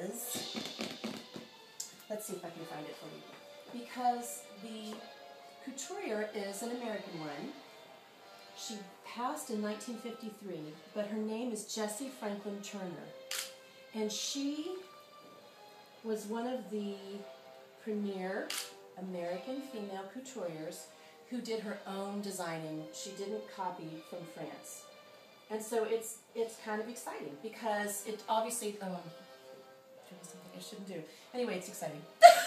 because, let's see if I can find it for you. Because the couturier is an American one. She passed in 1953, but her name is Jessie Franklin Turner. And she was one of the premier American female couturiers who did her own designing. She didn't copy from France. And so it's it's kind of exciting because it obviously oh I shouldn't do. Anyway, it's exciting.